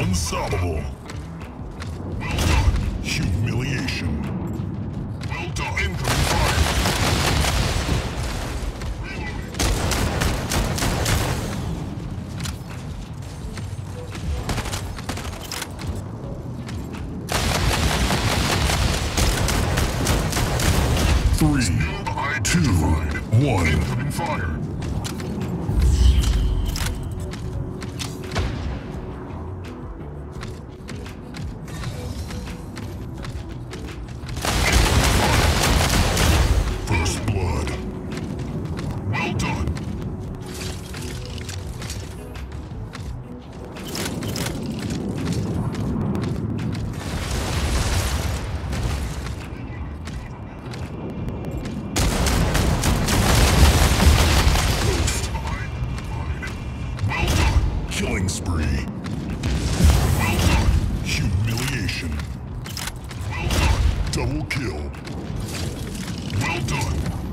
Unstoppable. Double kill. Well done.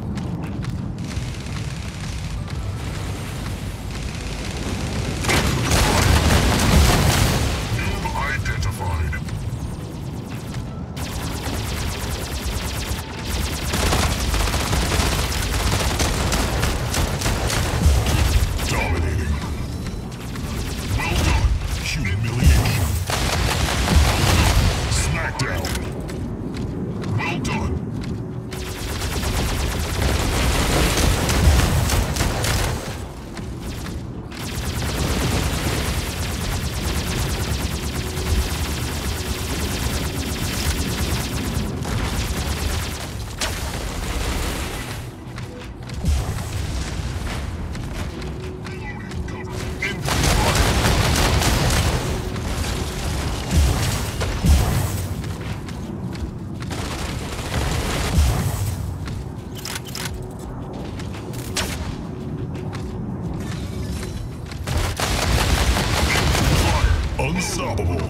Unstoppable.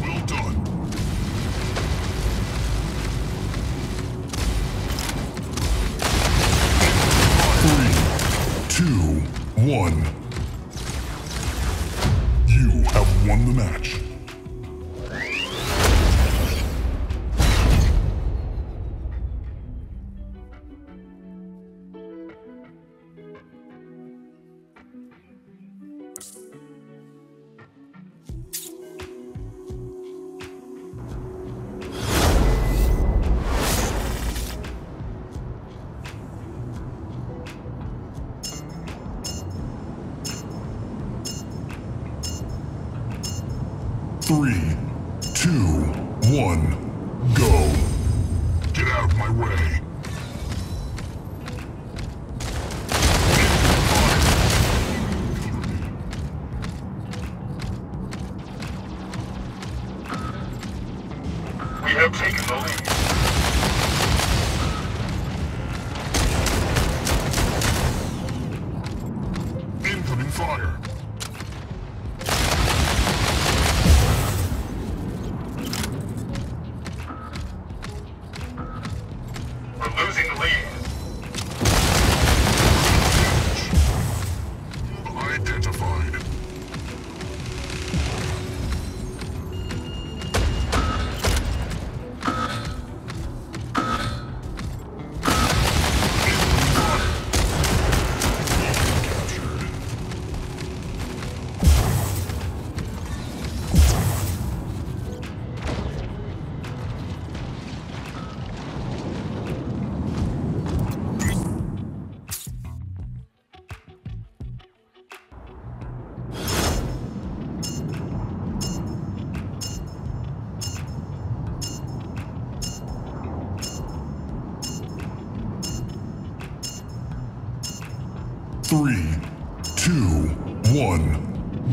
Well done. Three, two, one. You have won the match.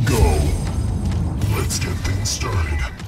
Go. Let's get things started.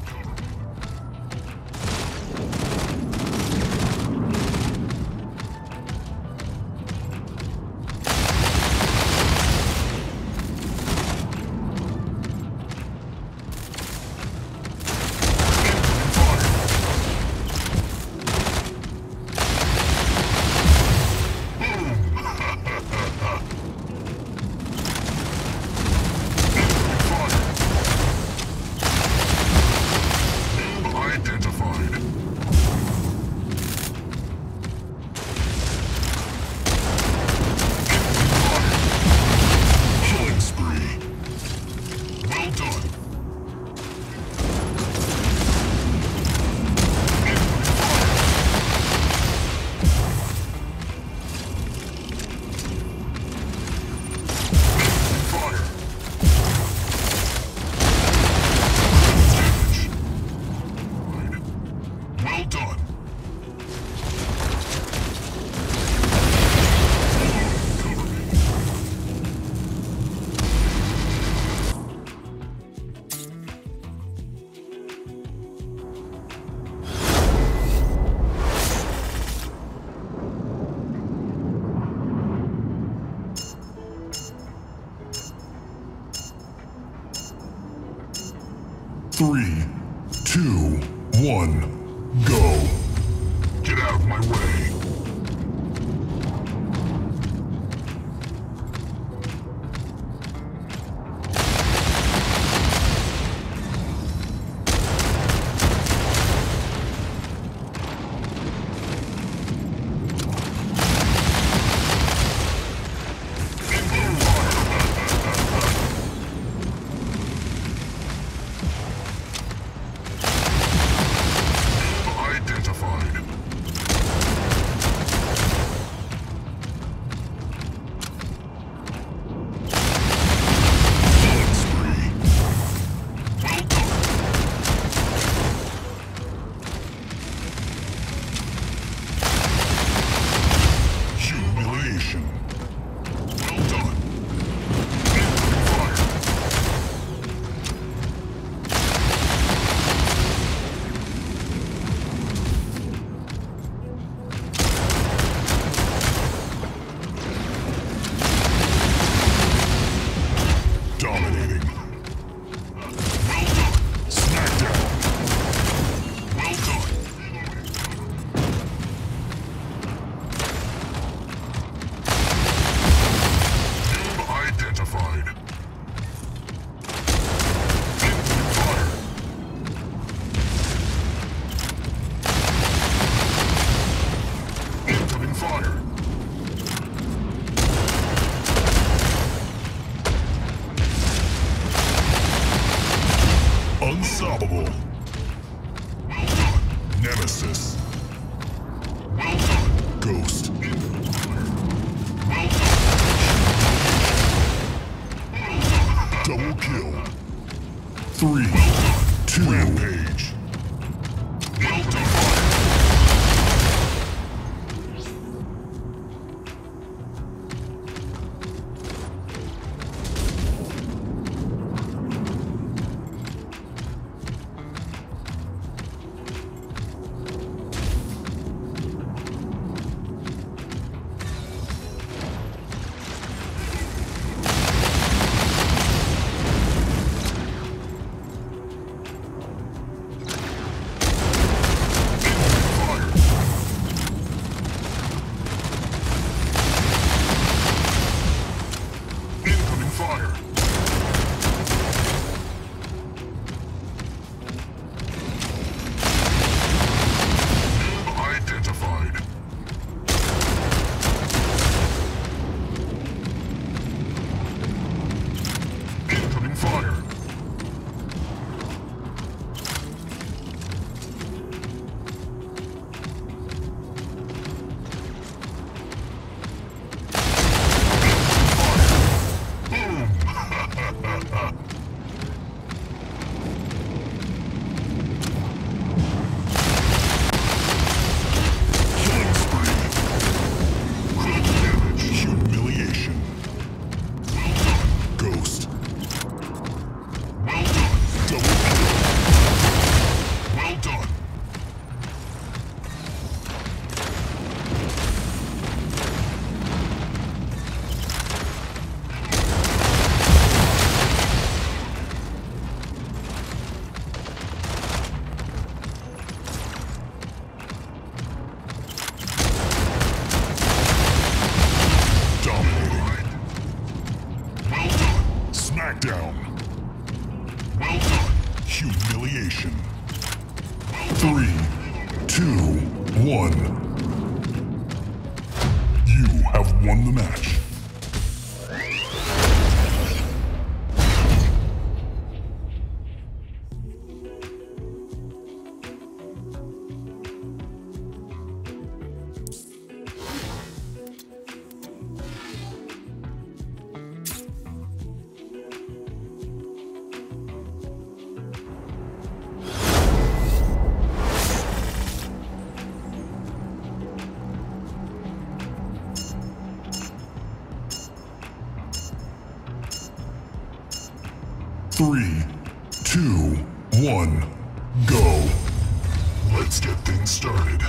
Three. Two, one, go. Let's get things started.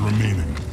Remaining.